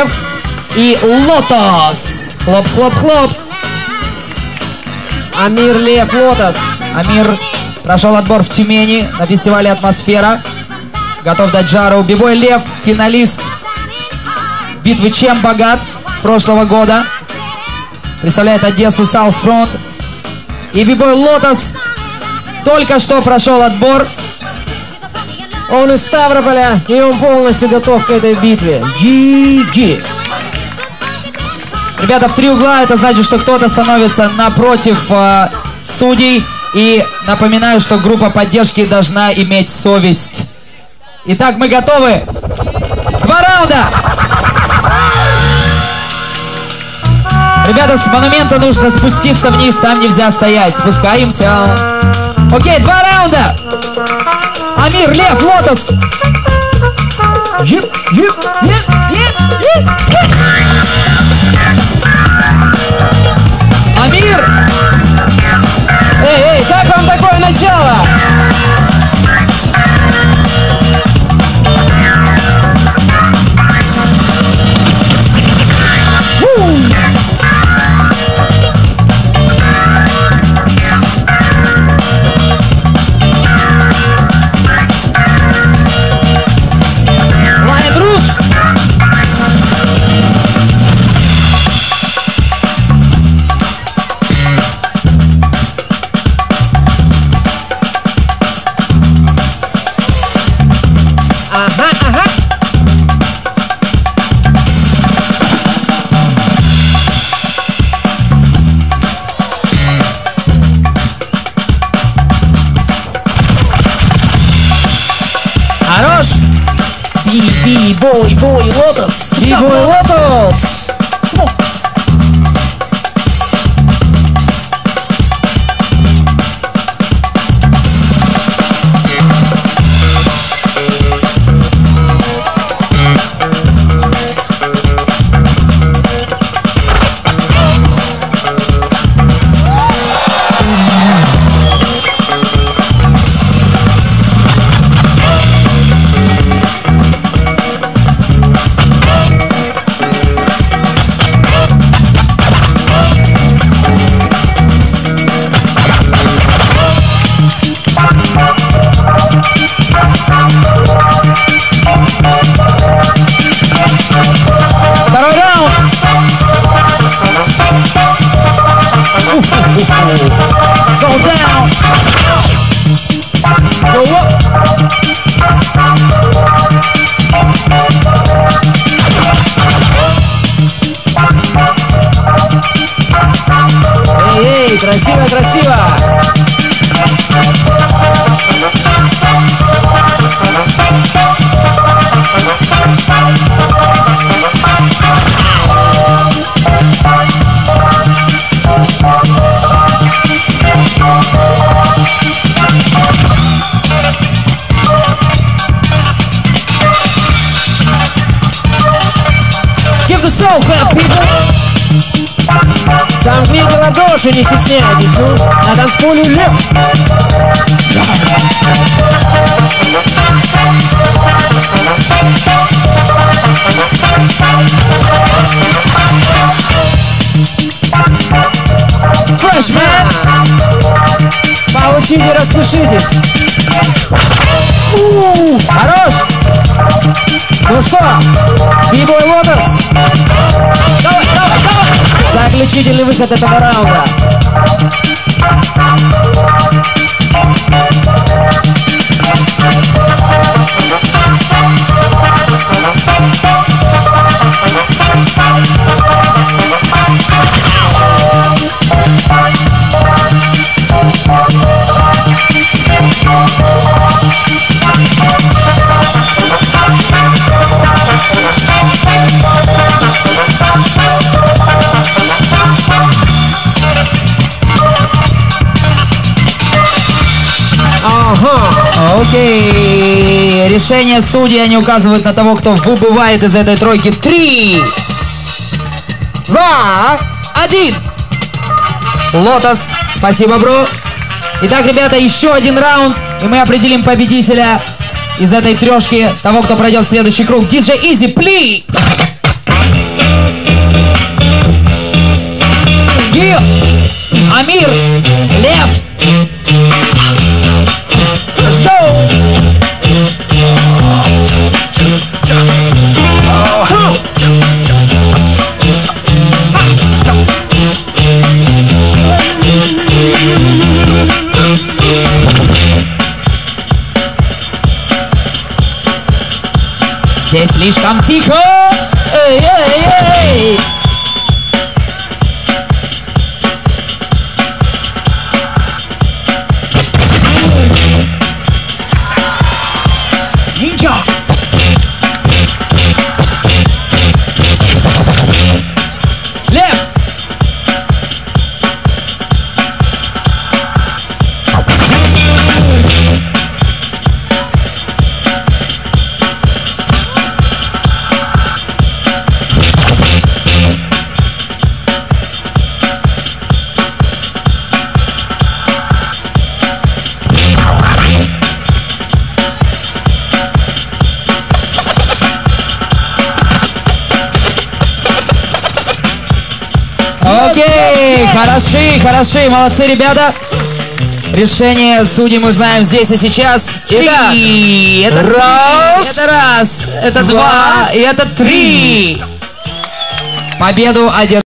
Лев и Лотос. Хлоп, хлоп, хлоп. Амир Лев Лотос. Амир прошел отбор в Тюмени на фестивале «Атмосфера». Готов дать жару. Бибой Лев, финалист битвы «Чем богат» прошлого года. Представляет Одессу South Front. И бибой Лотос только что прошел отбор. Он из Ставрополя, и он полностью готов к этой битве. GG. Ребята, в три угла это значит, что кто-то становится напротив э, судей. И напоминаю, что группа поддержки должна иметь совесть. Итак, мы готовы. Два раунда! Ребята, с монумента нужно спуститься вниз, там нельзя стоять. Спускаемся. Окей, два раунда. Амир, Лев, Лотос. Еп, еп, еп, еп, еп, Aha. Эй, красиво, красиво. Soul clap, people! Сомкните ладоши, не стесняйтесь. Ну, на танцполе лев. Freshman! Получите, распишитесь. Хорош! Ну что, бибой лотос, Давай, давай, давай! заключительный выход этого раунда. Окей. Решение судей, они указывают на того, кто выбывает из этой тройки. Три, два, один. Лотос, спасибо, бро. Итак, ребята, еще один раунд, и мы определим победителя из этой трешки, того, кто пройдет в следующий круг. Диджей Изи, пли! Гир, Амир, Лев, Здесь слишком тихо. Эй, эй, эй. Хороши, хороши, молодцы, ребята. Решение судей мы знаем здесь и сейчас. Итак, Три. это Раз. это раз, это два, и это три. Победу одержал.